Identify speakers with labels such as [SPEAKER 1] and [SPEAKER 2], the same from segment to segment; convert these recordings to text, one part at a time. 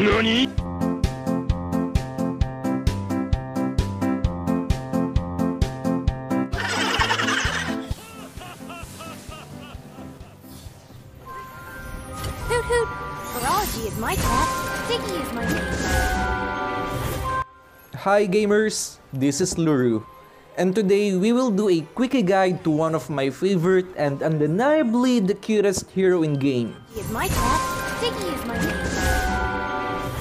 [SPEAKER 1] NANI?
[SPEAKER 2] Hoot hoot! Virology is my cat. Diggie is my name.
[SPEAKER 3] Hi gamers, this is Luru. And today we will do a quickie guide to one of my favorite and undeniably the cutest hero in game.
[SPEAKER 2] He is my cat. Diggie is my name.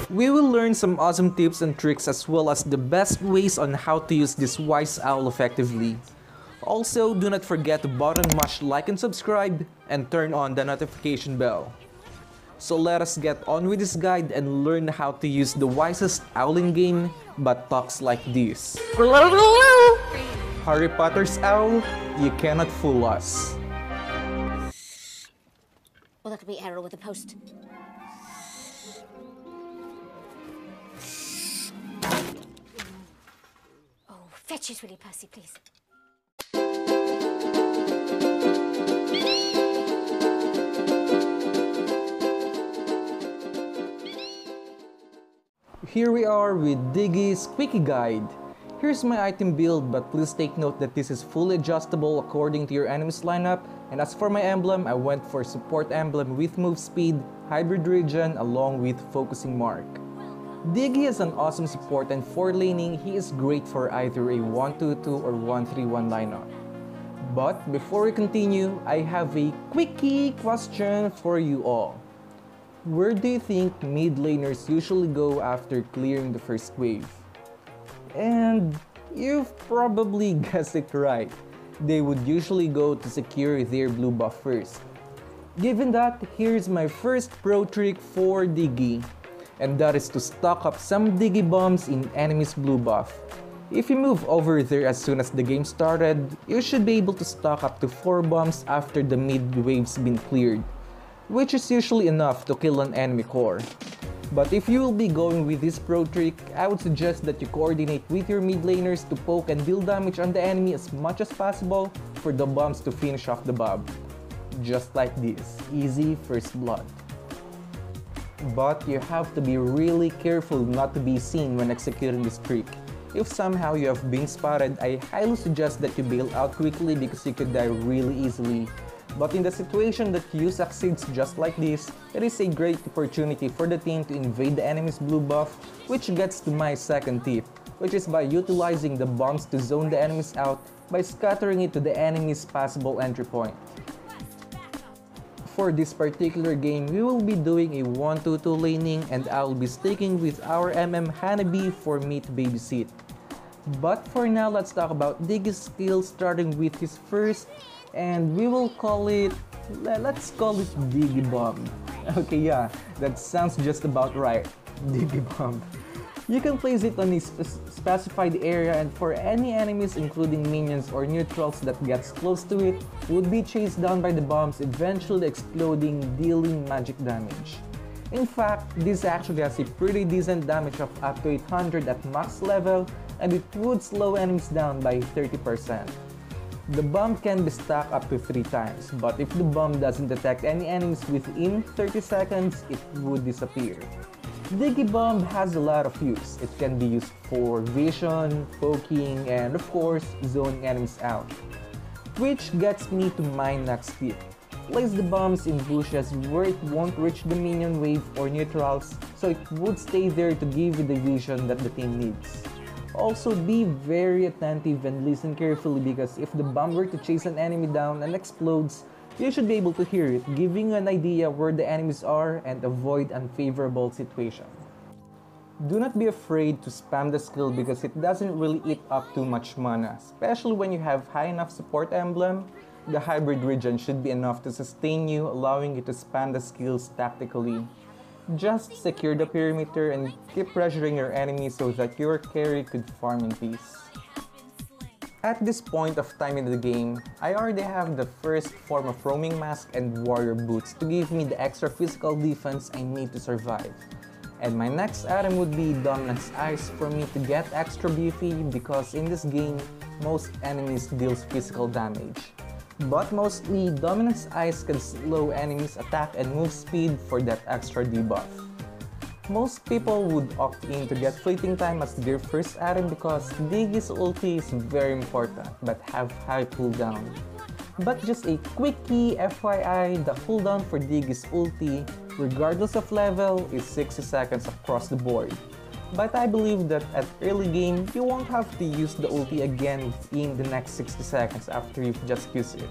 [SPEAKER 3] We will learn some awesome tips and tricks as well as the best ways on how to use this wise owl effectively. Also, do not forget to button mash like and subscribe and turn on the notification bell. So let us get on with this guide and learn how to use the wisest owl in game but talks like this. Harry Potter's owl, you cannot fool us.
[SPEAKER 2] Well, that'll be error with the post. Fetch his Willie Percy, please.
[SPEAKER 3] Here we are with Diggie's Quickie Guide. Here's my item build, but please take note that this is fully adjustable according to your enemy's lineup. And as for my emblem, I went for support emblem with move speed, hybrid regen, along with focusing mark. Diggie is an awesome support and for laning, he is great for either a 1-2-2 or 1-3-1 lineup. But before we continue, I have a quickie question for you all. Where do you think mid laners usually go after clearing the first wave? And you've probably guessed it right. They would usually go to secure their blue buff first. Given that, here's my first pro trick for Diggie. And that is to stock up some Diggie bombs in enemy's blue buff. If you move over there as soon as the game started, you should be able to stock up to 4 bombs after the mid wave's been cleared which is usually enough to kill an enemy core. But if you will be going with this pro trick, I would suggest that you coordinate with your mid laners to poke and deal damage on the enemy as much as possible for the bombs to finish off the bob. Just like this, easy first blood. But you have to be really careful not to be seen when executing this trick. If somehow you have been spotted, I highly suggest that you bail out quickly because you could die really easily. But in the situation that you succeeds just like this, it is a great opportunity for the team to invade the enemy's blue buff, which gets to my second tip, which is by utilizing the bombs to zone the enemies out by scattering it to the enemy's possible entry point. For this particular game, we will be doing a 1-2-2 laning and I will be sticking with our MM Hanabi for me to babysit. But for now, let's talk about Diggie's skills starting with his first and we will call it let's call it Diggie Bomb. Okay, yeah, that sounds just about right. Diggie Bomb. You can place it on a spe specified area and for any enemies including minions or neutrals that gets close to it would be chased down by the bombs eventually exploding dealing magic damage. In fact, this actually has a pretty decent damage of up to 800 at max level and it would slow enemies down by 30%. The bomb can be stacked up to 3 times, but if the bomb doesn't detect any enemies within 30 seconds, it would disappear. Diggie Bomb has a lot of use. It can be used for vision, poking, and of course, zoning enemies out. Which gets me to my next tip. Place the bombs in bushes where it won't reach the minion wave or neutrals, so it would stay there to give you the vision that the team needs. Also, be very attentive and listen carefully because if the bomb were to chase an enemy down and explodes, you should be able to hear it, giving you an idea where the enemies are and avoid unfavorable situation. Do not be afraid to spam the skill because it doesn't really eat up too much mana, especially when you have high enough support emblem. The hybrid regen should be enough to sustain you, allowing you to spam the skills tactically. Just secure the perimeter and keep pressuring your enemies so that your carry could farm in peace. At this point of time in the game, I already have the first form of roaming mask and warrior boots to give me the extra physical defense I need to survive. And my next item would be Dominance Ice for me to get extra beefy because in this game, most enemies deals physical damage but mostly Dominance Ice can slow enemies attack and move speed for that extra debuff. Most people would opt in to get Fleeting Time as their first item because Diggie's ulti is very important but have high cooldown. But just a quickie FYI, the cooldown for Diggie's ulti, regardless of level, is 60 seconds across the board. But I believe that at early game, you won't have to use the ulti again within the next 60 seconds after you've just used it.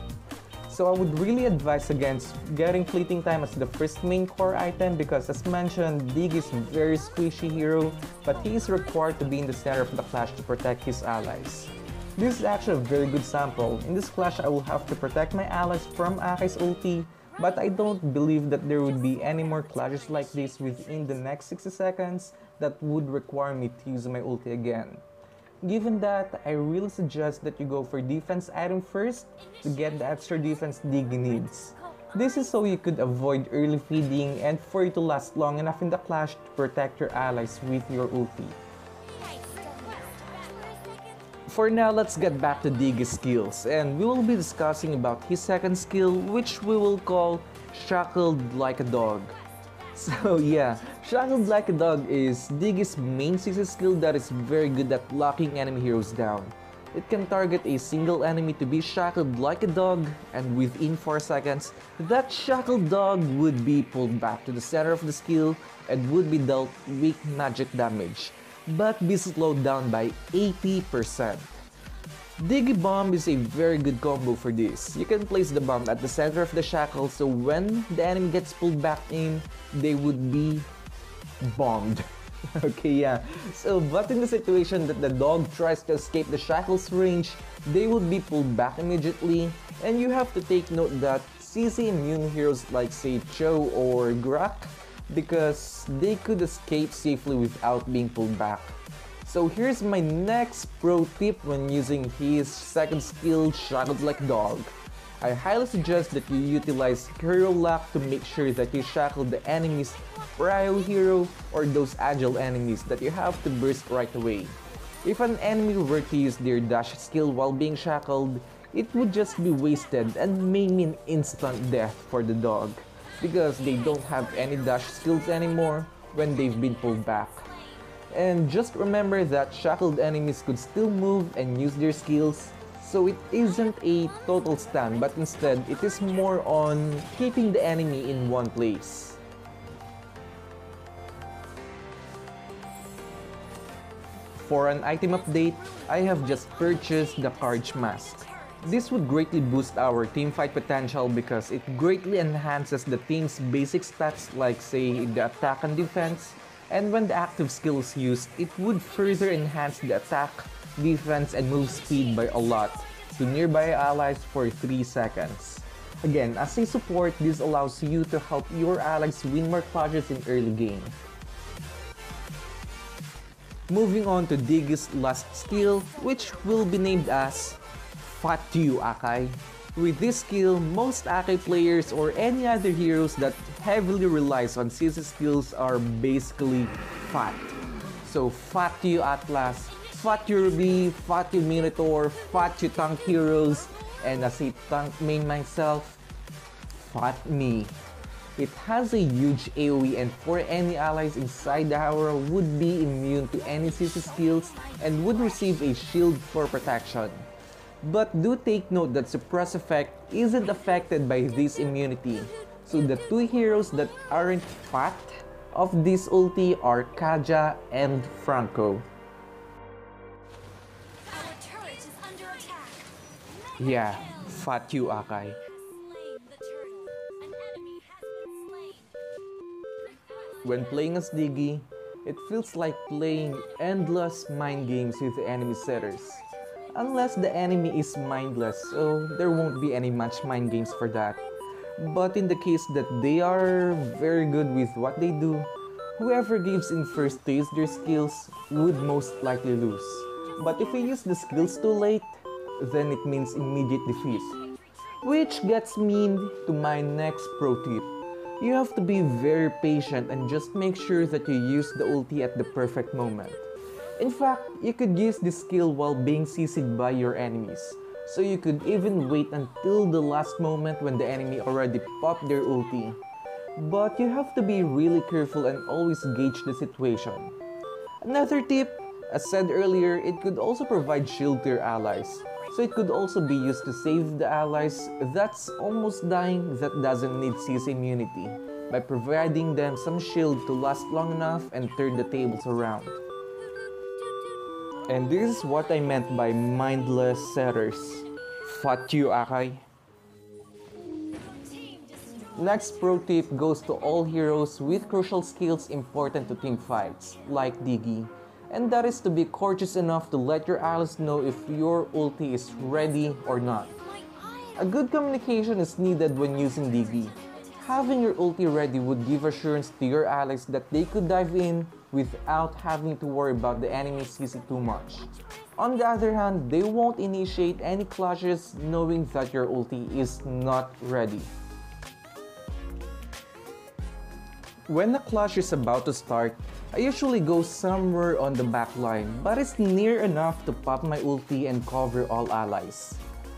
[SPEAKER 3] So I would really advise against getting Fleeting Time as the first main core item because as mentioned, Dig is a very squishy hero, but he is required to be in the center of the clash to protect his allies. This is actually a very good sample. In this clash, I will have to protect my allies from Akai's ulti, but I don't believe that there would be any more clashes like this within the next 60 seconds that would require me to use my ulti again. Given that, I really suggest that you go for defense item first to get the extra defense Diggie needs. This is so you could avoid early feeding and for you to last long enough in the clash to protect your allies with your ulti. For now, let's get back to Diggie's skills, and we will be discussing about his second skill, which we will call Shackled Like a Dog. So yeah, Shackled Like a Dog is Diggie's main CC skill that is very good at locking enemy heroes down. It can target a single enemy to be shackled like a dog, and within 4 seconds, that shackled dog would be pulled back to the center of the skill and would be dealt weak magic damage, but be slowed down by 80%. Diggie Bomb is a very good combo for this. You can place the bomb at the center of the shackle so when the enemy gets pulled back in, they would be bombed. okay, yeah. So, but in the situation that the dog tries to escape the shackle's range, they would be pulled back immediately. And you have to take note that CC immune heroes like say Chou or Grock because they could escape safely without being pulled back. So here's my next pro tip when using his second skill, Shackled Like Dog. I highly suggest that you utilize Hero Lock to make sure that you shackle the enemy's Prio hero or those agile enemies that you have to burst right away. If an enemy were to use their dash skill while being shackled, it would just be wasted and may mean instant death for the dog because they don't have any dash skills anymore when they've been pulled back. And just remember that shackled enemies could still move and use their skills, so it isn't a total stun, but instead it is more on keeping the enemy in one place. For an item update, I have just purchased the Courage Mask. This would greatly boost our teamfight potential because it greatly enhances the team's basic stats like say the attack and defense, and when the active skill is used, it would further enhance the attack, defense, and move speed by a lot to nearby allies for 3 seconds. Again, as a support, this allows you to help your allies win more clashes in early game. Moving on to Diggie's last skill, which will be named as Fat You Akai. With this skill, most Akai players or any other heroes that heavily relies on CC skills are basically fat. So Fat You Atlas, Fat You Ruby, Fat You Minotaur, Fat You Tank Heroes, and as a tank main myself, Fat Me. It has a huge AoE and for any allies inside the Aura would be immune to any CC skills and would receive a shield for protection. But do take note that suppress effect isn't affected by this immunity. So the two heroes that aren't fat of this ulti are Kaja and Franco. Yeah, fat you Akai. When playing as Diggie, it feels like playing endless mind games with the enemy setters unless the enemy is mindless, so there won't be any much mind games for that. But in the case that they are very good with what they do, whoever gives in first to use their skills would most likely lose. But if we use the skills too late, then it means immediate defeat. Which gets me to my next pro tip. You have to be very patient and just make sure that you use the ulti at the perfect moment. In fact, you could use this skill while being CC'd by your enemies. So you could even wait until the last moment when the enemy already popped their ulti. but you have to be really careful and always gauge the situation. Another tip, as said earlier, it could also provide shield to your allies. So it could also be used to save the allies that's almost dying that doesn't need CC immunity by providing them some shield to last long enough and turn the tables around. And this is what I meant by mindless setters. Fuck you, Akai. Next pro tip goes to all heroes with crucial skills important to team fights, like Diggie. And that is to be courteous enough to let your allies know if your ulti is ready or not. A good communication is needed when using Diggie. Having your ulti ready would give assurance to your allies that they could dive in without having to worry about the enemy CC too much. On the other hand, they won't initiate any clashes knowing that your ulti is not ready. When the clash is about to start, I usually go somewhere on the back line, but it's near enough to pop my ulti and cover all allies.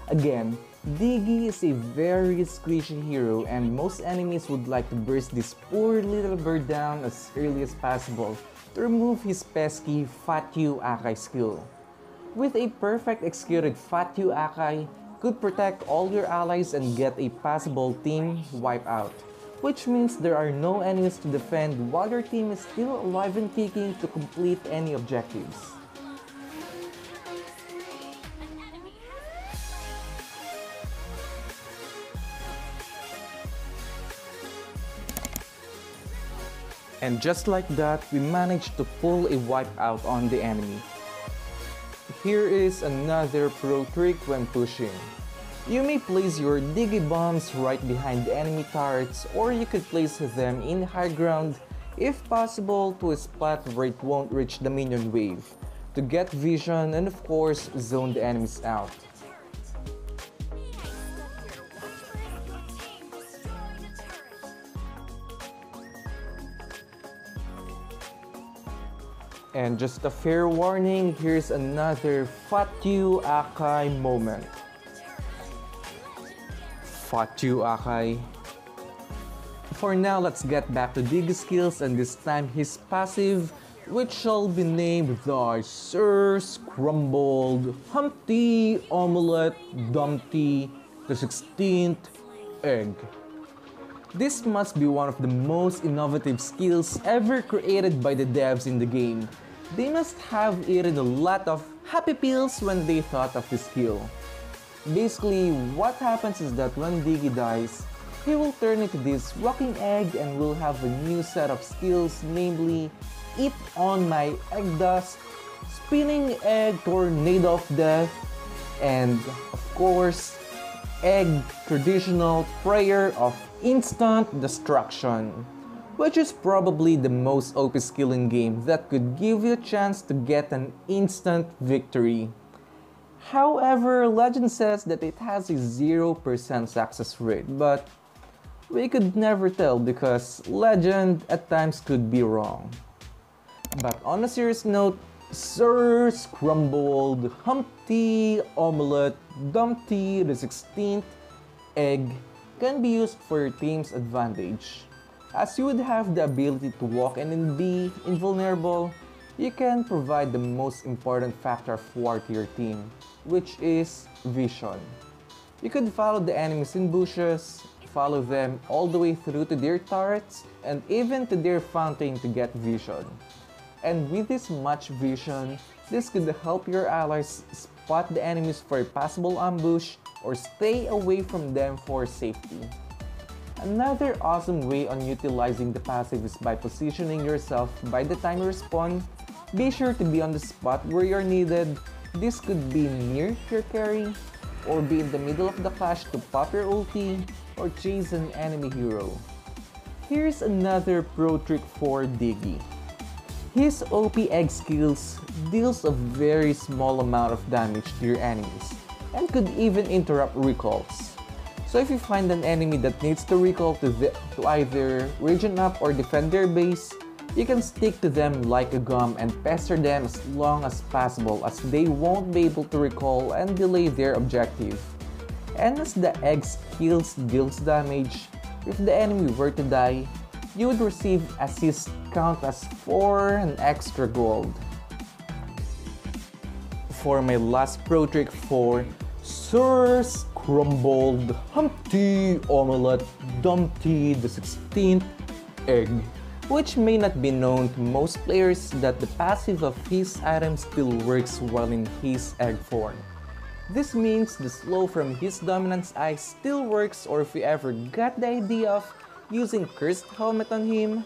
[SPEAKER 3] Again, Diggie is a very squishy hero and most enemies would like to burst this poor little bird down as early as possible to remove his pesky Fat You Akai skill. With a perfect executed Fat You Akai, could protect all your allies and get a possible team wipeout which means there are no enemies to defend while your team is still alive and kicking to complete any objectives. And just like that, we managed to pull a wipeout on the enemy. Here is another pro trick when pushing. You may place your Diggie bombs right behind the enemy turrets or you could place them in high ground if possible to a spot where it won't reach the minion wave to get vision and of course zone the enemies out. And just a fair warning, here's another Fatu Akai moment. Fatu Akai. For now, let's get back to Diggie's skills and this time his passive, which shall be named the Sir Scrambled Humpty Omelette Dumpty the 16th Egg. This must be one of the most innovative skills ever created by the devs in the game. They must have eaten a lot of happy pills when they thought of this skill. Basically, what happens is that when Diggie dies, he will turn into this rocking egg and will have a new set of skills, namely, Eat on my egg dust, Spinning egg tornado of death, and of course, egg traditional prayer of instant destruction, which is probably the most OP skill in game that could give you a chance to get an instant victory. However, legend says that it has a 0% success rate, but we could never tell because legend at times could be wrong. But on a serious note, Sir Scrambled Humpty Omelette Dumpty the 16th Egg can be used for your team's advantage. As you would have the ability to walk and be invulnerable, you can provide the most important factor to your team which is vision. You could follow the enemies in bushes, follow them all the way through to their turrets, and even to their fountain to get vision. And with this much vision, this could help your allies spot the enemies for a possible ambush or stay away from them for safety. Another awesome way on utilizing the passive is by positioning yourself by the time you respawn. Be sure to be on the spot where you're needed this could be near your carry, or be in the middle of the clash to pop your ulti, or chase an enemy hero. Here's another pro trick for Diggie. His OP egg skills deals a very small amount of damage to your enemies, and could even interrupt recalls. So if you find an enemy that needs to recall to, to either region up or defend their base, you can stick to them like a gum and pester them as long as possible as they won't be able to recall and delay their objective. And as the egg kills deals damage, If the enemy were to die, you would receive assist count as 4 and extra gold. For my last pro trick for Sir's Crumbled Humpty Omelette Dumpty the 16th Egg which may not be known to most players that the passive of his item still works while in his egg form. This means the slow from his dominance ice still works or if you ever got the idea of using Cursed Helmet on him,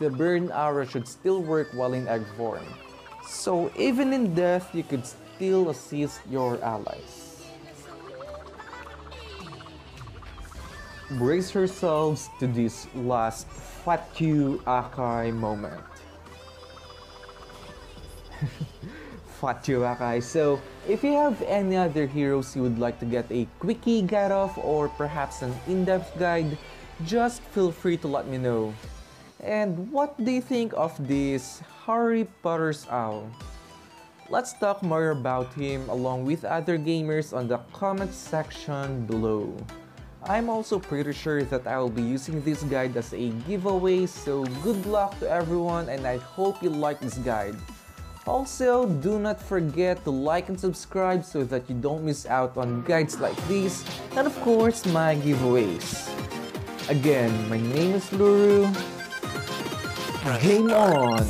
[SPEAKER 3] the Burn Aura should still work while in egg form. So even in death, you could still assist your allies. Brace yourselves to this last Fatu Akai moment. Fatu Akai. So, if you have any other heroes you would like to get a quickie guide of or perhaps an in-depth guide, just feel free to let me know. And what do you think of this Harry Potter's owl? Let's talk more about him along with other gamers on the comment section below. I'm also pretty sure that I will be using this guide as a giveaway, so good luck to everyone and I hope you like this guide. Also, do not forget to like and subscribe so that you don't miss out on guides like these and of course my giveaways. Again, my name is Luru. Game on!